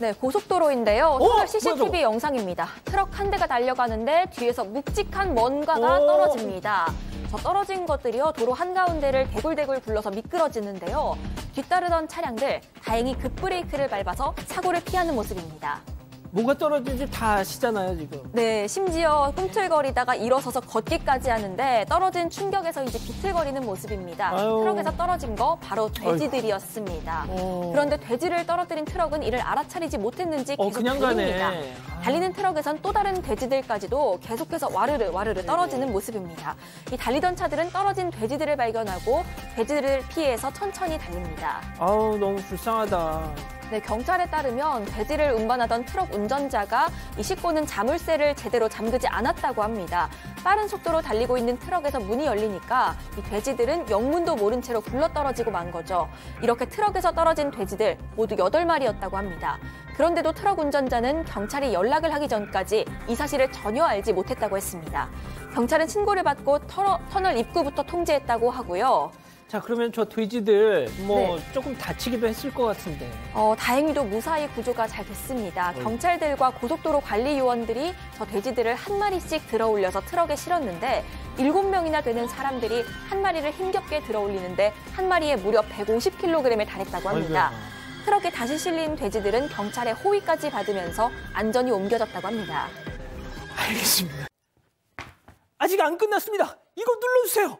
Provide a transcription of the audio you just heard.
네, 고속도로인데요. 어? 서울 뭐야, CCTV 저거? 영상입니다. 트럭 한 대가 달려가는데 뒤에서 묵직한 뭔가가 오. 떨어집니다. 저 떨어진 것들이요 도로 한가운데를 대굴대굴 굴러서 미끄러지는데요. 뒤따르던 차량들 다행히 급브레이크를 밟아서 사고를 피하는 모습입니다. 뭐가 떨어진지 다 아시잖아요, 지금. 네, 심지어 꿈틀거리다가 일어서서 걷기까지 하는데 떨어진 충격에서 이제 비틀거리는 모습입니다. 아유. 트럭에서 떨어진 거 바로 돼지들이었습니다. 어. 그런데 돼지를 떨어뜨린 트럭은 이를 알아차리지 못했는지 어, 계속 그냥 달립니다. 가네. 아. 달리는 트럭에선 또 다른 돼지들까지도 계속해서 와르르 와르르 떨어지는 모습입니다. 이 달리던 차들은 떨어진 돼지들을 발견하고 돼지들을 피해서 천천히 달립니다. 아우, 너무 불쌍하다. 네, 경찰에 따르면 돼지를 운반하던 트럭 운전자가 이 싣고는 자물쇠를 제대로 잠그지 않았다고 합니다. 빠른 속도로 달리고 있는 트럭에서 문이 열리니까 이 돼지들은 영문도 모른 채로 굴러떨어지고 만 거죠. 이렇게 트럭에서 떨어진 돼지들 모두 8마리였다고 합니다. 그런데도 트럭 운전자는 경찰이 연락을 하기 전까지 이 사실을 전혀 알지 못했다고 했습니다. 경찰은 신고를 받고 터널, 터널 입구부터 통제했다고 하고요. 자, 그러면 저 돼지들 뭐 네. 조금 다치기도 했을 것 같은데. 어, 다행히도 무사히 구조가 잘 됐습니다. 경찰들과 고속도로 관리 요원들이 저 돼지들을 한 마리씩 들어 올려서 트럭에 실었는데 일곱 명이나 되는 사람들이 한 마리를 힘겹게 들어 올리는데 한 마리에 무려 150kg에 달했다고 합니다. 아이고야. 트럭에 다시 실린 돼지들은 경찰의 호의까지 받으면서 안전히 옮겨졌다고 합니다. 알겠습니다. 아직 안 끝났습니다. 이거 눌러주세요.